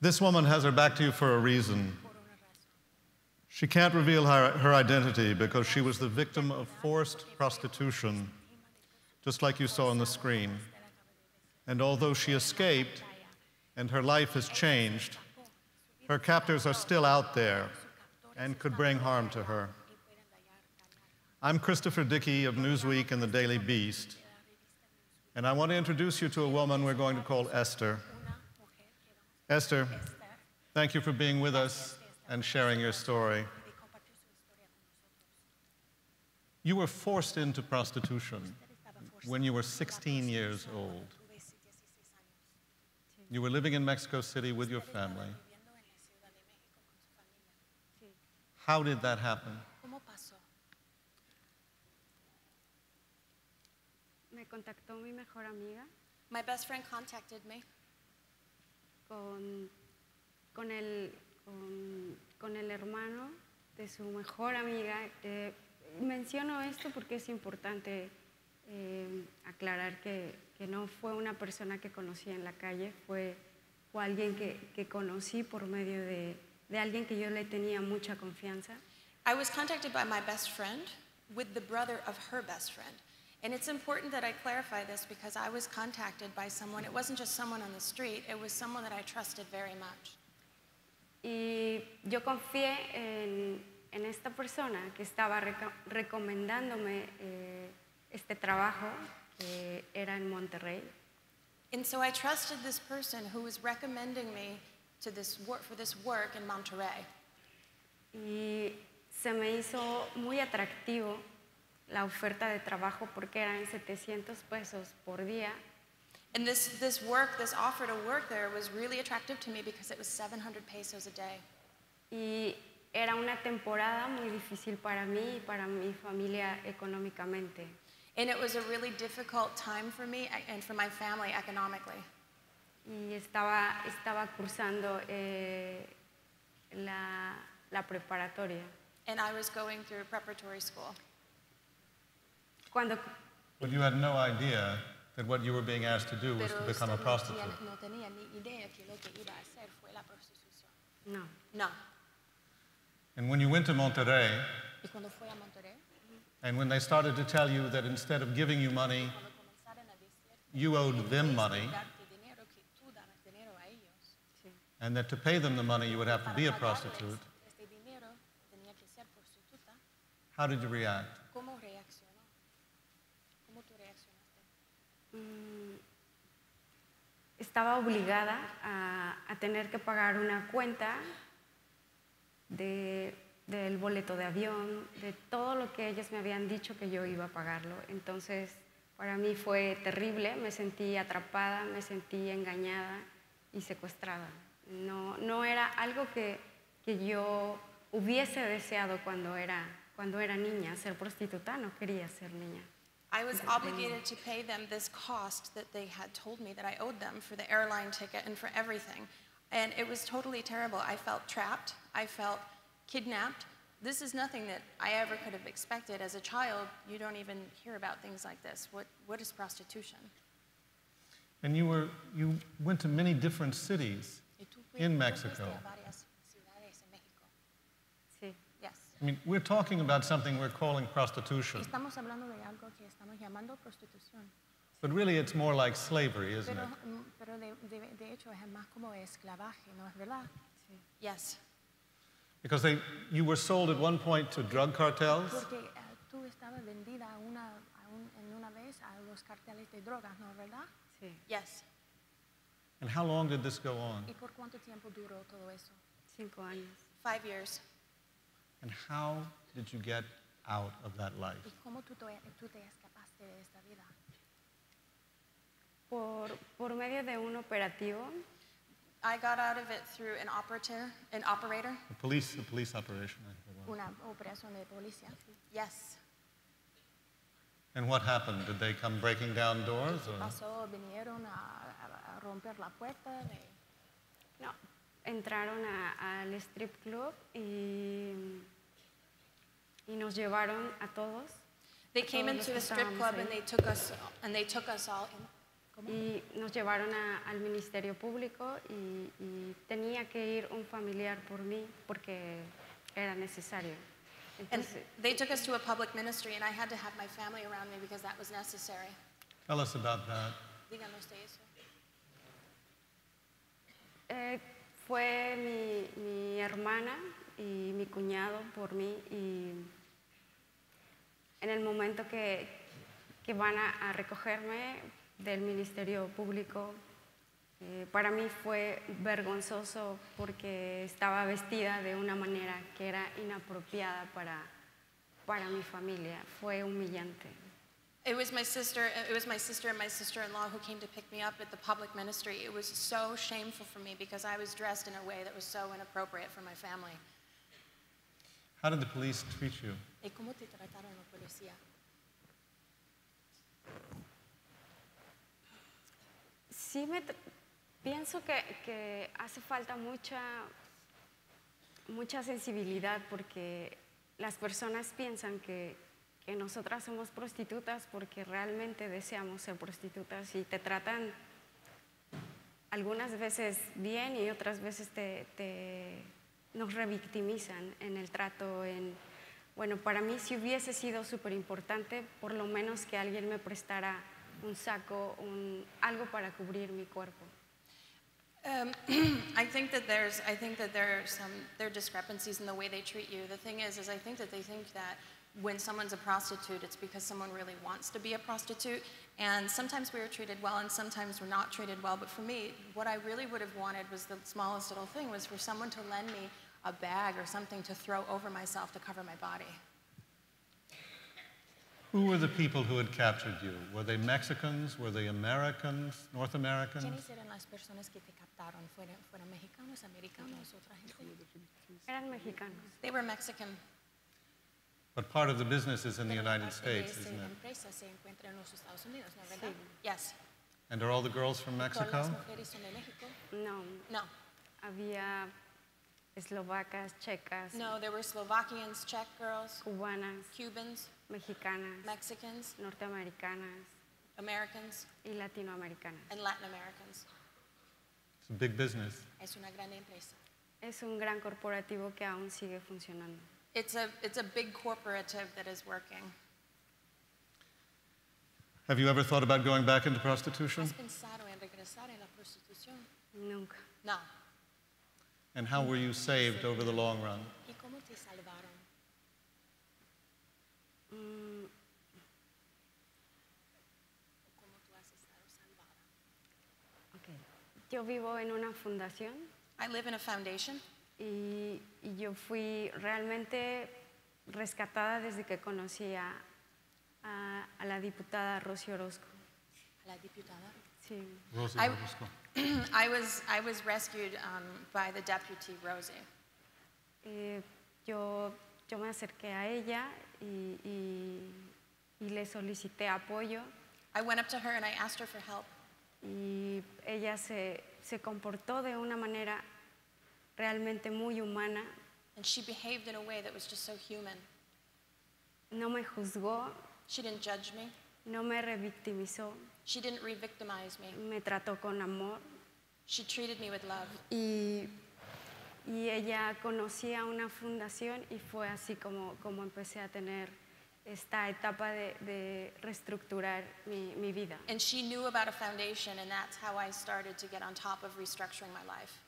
This woman has her back to you for a reason. She can't reveal her, her identity because she was the victim of forced prostitution, just like you saw on the screen. And although she escaped and her life has changed, her captors are still out there and could bring harm to her. I'm Christopher Dickey of Newsweek and the Daily Beast, and I want to introduce you to a woman we're going to call Esther. Esther, thank you for being with us and sharing your story. You were forced into prostitution when you were 16 years old. You were living in Mexico City with your family. How did that happen? Me contactó mi mejor amiga My best friend contacted me con, con, el, con, con el hermano de su mejor amiga. Eh, menciono esto porque es importante eh, aclarar que, que no fue una persona que conocí en la calle, fue, fue alguien que, que conocí por medio de, de alguien que yo le tenía mucha confianza. I was contacted by my best friend with the brother of her best friend. And it's important that I clarify this because I was contacted by someone, it wasn't just someone on the street, it was someone that I trusted very much. Y yo confié en, en esta persona que estaba reco- recomendándome eh, este trabajo, que era en Monterrey. And so I trusted this person who was recommending me to this work, for this work in Monterrey. Y se me hizo muy atractivo la oferta de trabajo porque eran 700 pesos por día And this, this work, this offer to work there was really attractive to me because it was 700 pesos a day. y era una temporada muy difícil para mí y para mi familia económicamente. And it was a really difficult time for me and for my family economically. Y estaba, estaba cursando eh, la, la preparatoria. And I was going through preparatory school. Cuando But you had no idea that what you were being asked to do was to become a prostitute. no tenía ni idea que lo que iba a hacer fue la prostitución. no, No. And when you went to Monterrey, Y cuando fue a Monterrey, and when they started to tell you that instead of giving you money, cuando comenzaron a decir you owed them money, darte dinero, que tú daras dinero a ellos, sí. and that to pay them the money you would have to be a prostitute, este dinero tenía que ser prostituta, how did you react? ¿Cómo tú reaccionaste? Mm, estaba obligada a, tener que pagar una cuenta de- del boleto de avión, de todo lo que ellos me habían dicho que yo iba a pagarlo. Entonces, para mí fue terrible, me sentí atrapada, me sentí engañada y secuestrada. No, no era algo que, que yo hubiese deseado cuando era, cuando era niña, ser prostituta, no quería ser niña. I was obligated to pay them this cost that they had told me that I owed them for the airline ticket and for everything. And it was totally terrible. I felt trapped. I felt kidnapped. This is nothing that I ever could have expected. As a child, you don't even hear about things like this. What, what is prostitution? And you were you went to many different cities. In Mexico. a varias ciudades en México. Sí. Yes. I mean, we're talking about something we're calling prostitution, Estamos hablando de algo que estamos llamando prostitución. but really it's more like slavery, isn't Pero, it? mm, pero de, de- de hecho es más como esclavaje, ¿no es verdad? Sí. Yes. Because they, you were sold at one point to drug cartels, Porque eh, tú estabas vendida a una, a un- en una vez a los carteles de drogas, ¿no es verdad? Sí, Yes. and how long did this go on? ¿Y por cuánto tiempo duró todo eso? cinco años. Five years. And how did you get out of that life? ¿Y cómo tú te, tú te escapaste de esta vida? Por, por medio de un operativo, I got out of it through an operator, an operator, A police, a police operation. I think it was. una operación de policía. Yes. And what happened? Did they come breaking down doors? Or? pasó? Vinieron a, a- a romper la puerta. de- no, entraron a- al strip club y, y nos llevaron a todos. They came into the strip club ahí. and they took us and they took us all in. Y nos llevaron a- al Ministerio Público y, y tenía que ir un familiar por mí porque era necesario. And Entonces, they took us to a public ministry, and I had to have my family around me because that was necessary. Tell us about that. Díganme ustedes eso. Eh, fue mi, hermana y mi cuñado por mí y en el momento que, que van a, a recogerme del Ministerio Público, eh, para mí fue vergonzoso porque estaba vestida de una manera que era inapropiada para, para mi familia. Fue humillante. It was my sister. It was my sister and my sister-in-law who came to pick me up at the public ministry. It was so shameful for me because I was dressed in a way that was so inappropriate for my family. How did the police treat you? ¿Y cómo te trataron la policía? Sí, me tr- pienso que, que hace falta mucha, mucha sensibilidad porque las personas piensan que, que nosotras somos prostitutas porque realmente deseamos ser prostitutas y te tratan algunas veces bien y otras veces te, te- nos revictimizan en el trato. En, bueno, para mí si hubiese sido súper importante, por lo menos que alguien me prestara un saco, un, algo para cubrir mi cuerpo. Um, I think that there's, I think that there are some, there are discrepancies in the way they treat you. The thing is, is I think that they think that when someone's a prostitute, it's because someone really wants to be a prostitute. And sometimes we were treated well, and sometimes we're not treated well. But for me, what I really would have wanted was the smallest little thing was for someone to lend me a bag or something to throw over myself to cover my body. Who were the people who had captured you? Were they Mexicans? Were they Americans? North Americans? ¿Quiénes eran las personas que te captaron? ¿Fueran, fueran mexicanos, americanos, otra gente? Eran mexicanos. They were Mexican. But part of the business is in the United States, isn't it? empresa se encuentra en los Estados Unidos, ¿no es verdad? Sí. Yes. And are all the girls from Mexico? las mujeres son de México? No, No. había eslovacas, checas, No, there were Slovakians, Czech girls, cubanas, Cubans, mexicanas, Mexicans, norteamericanas Americans, y latinoamericanas. and Latin Americans. It's a big business. Es una gran empresa. Es un gran corporativo que aún sigue funcionando. It's a, it's a big corporative that is working. Have you ever thought about going back into prostitution? ¿Has pensado en regresar en la prostitución? Nunca. No. And how were you saved over the long run? ¿Y cómo te salvaron? Mm, ¿Cómo tú has estado salvada? ok. Yo vivo en una fundación I live in a foundation. Y, y yo fui realmente rescatada desde que conocí a, a- a la diputada Rosy Orozco. A la diputada. Sí. Rosa I- Orozco. I was, I was rescued um, by the deputy, Rosie. Eh, yo, yo me acerqué a ella y, y- y le solicité apoyo I went up to her and I asked her for help. y ella se, se comportó de una manera realmente muy humana, And she behaved in a way that was just so human. no me juzgó, She didn't judge me. no me revictimizó, She didn't re victimize me. me trató con amor She treated me with love. y, y ella conocía una fundación y fue así como, como empecé a tener esta etapa de, de reestructurar mi, mi vida. And she knew about a foundation, and that's how I started to get on top of restructuring my life.